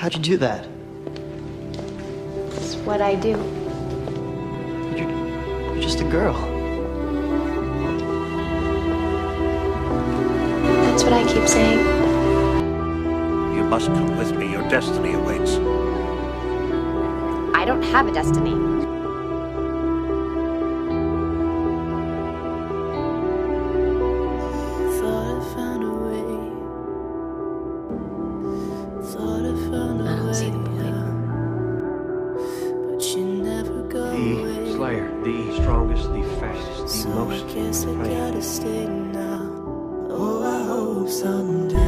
How'd you do that? It's what I do. You're, you're just a girl. That's what I keep saying. You must come with me. Your destiny awaits. I don't have a destiny. Thought I found a way. Thought see the point. But you never go The away. Slayer, the strongest, the fastest, the So most. I guess I gotta stay now. Oh, I hope someday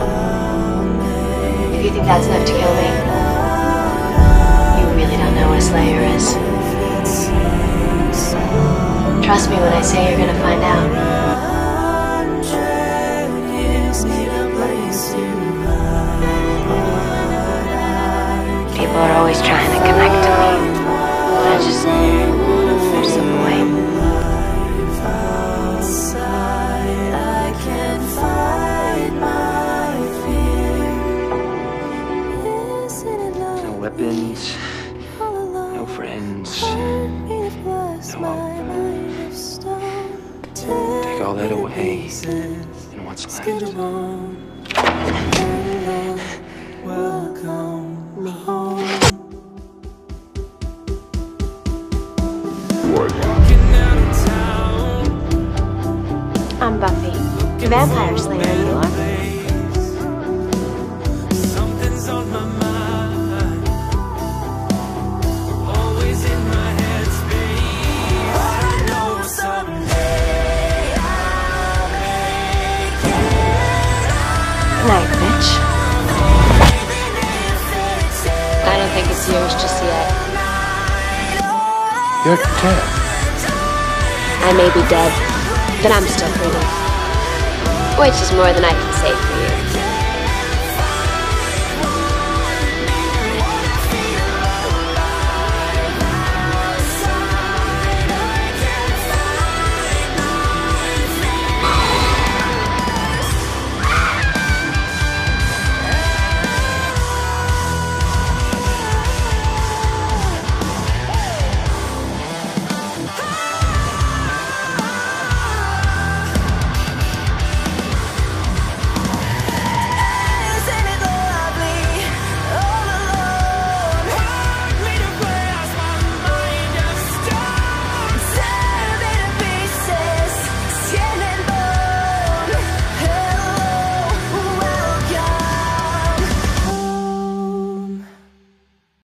I'll make If you think that's enough to kill me, you really don't know what a slayer is. Trust me when I say you're gonna find out. Are always trying to connect to me. I just, fight my fear. No weapons, no friends. No hope. Take all that away. And what's left? Welcome Vampire Slayer, you are? Something's on my mind. Always in my head space. I know someday I'll make Good night, bitch. I don't think it's yours just yet. You're dead. I may be dead, but I'm still breathing. Which is more than I can say for you.